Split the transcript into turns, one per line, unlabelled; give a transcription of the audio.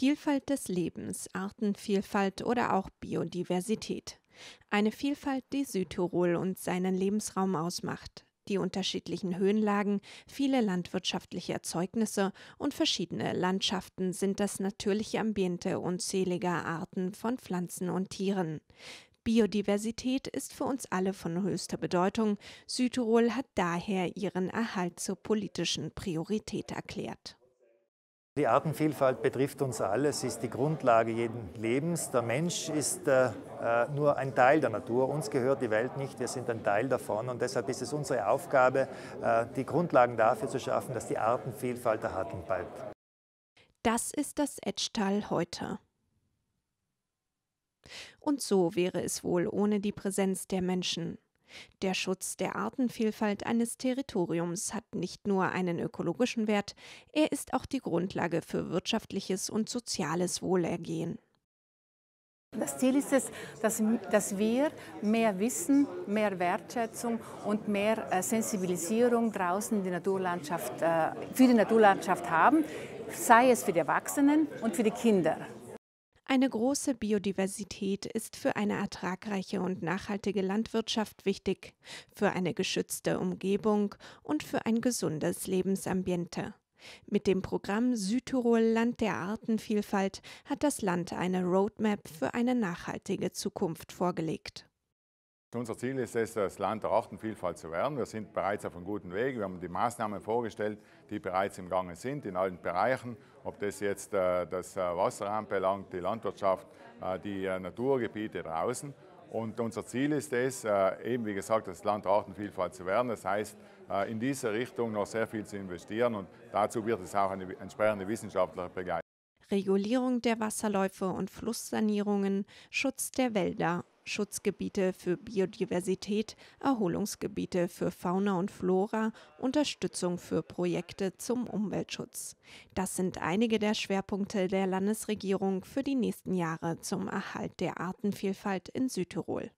Vielfalt des Lebens, Artenvielfalt oder auch Biodiversität. Eine Vielfalt, die Südtirol und seinen Lebensraum ausmacht. Die unterschiedlichen Höhenlagen, viele landwirtschaftliche Erzeugnisse und verschiedene Landschaften sind das natürliche Ambiente unzähliger Arten von Pflanzen und Tieren. Biodiversität ist für uns alle von höchster Bedeutung. Südtirol hat daher ihren Erhalt zur politischen Priorität erklärt.
Die Artenvielfalt betrifft uns alle, sie ist die Grundlage jeden Lebens. Der Mensch ist äh, äh, nur ein Teil der Natur, uns gehört die Welt nicht, wir sind ein Teil davon und deshalb ist es unsere Aufgabe, äh, die Grundlagen dafür zu schaffen, dass die Artenvielfalt erhalten bleibt.
Das ist das Etschtal heute. Und so wäre es wohl ohne die Präsenz der Menschen. Der Schutz der Artenvielfalt eines Territoriums hat nicht nur einen ökologischen Wert, er ist auch die Grundlage für wirtschaftliches und soziales Wohlergehen.
Das Ziel ist es, dass, dass, wir mehr Wissen, mehr Wertschätzung und mehr äh, Sensibilisierung draußen die Naturlandschaft, äh, für die Naturlandschaft haben, sei es für die Erwachsenen und für die Kinder.
Eine große Biodiversität ist für eine ertragreiche und nachhaltige Landwirtschaft wichtig, für eine geschützte Umgebung und für ein gesundes Lebensambiente. Mit dem Programm Südtirol Land der Artenvielfalt hat das Land eine Roadmap für eine nachhaltige Zukunft vorgelegt.
Unser Ziel ist es, das Land der Artenvielfalt zu werden. Wir sind bereits auf einem guten Weg. Wir haben die Maßnahmen vorgestellt, die bereits im Gange sind in allen Bereichen. Ob das jetzt äh, das äh, Wasser anbelangt, die Landwirtschaft, äh, die Naturgebiete draußen. Und unser Ziel ist es, eben wie gesagt, das Land der Artenvielfalt zu werden. Das heißt, in diese Richtung noch sehr viel zu investieren und dazu wird es auch eine entsprechende wissenschaftliche Begleitung.
Regulierung der Wasserläufe und Flusssanierungen, Schutz der Wälder Schutzgebiete für Biodiversität, Erholungsgebiete für Fauna und Flora, Unterstützung für Projekte zum Umweltschutz. Das sind einige der Schwerpunkte der Landesregierung für die nächsten Jahre zum Erhalt der Artenvielfalt in Südtirol.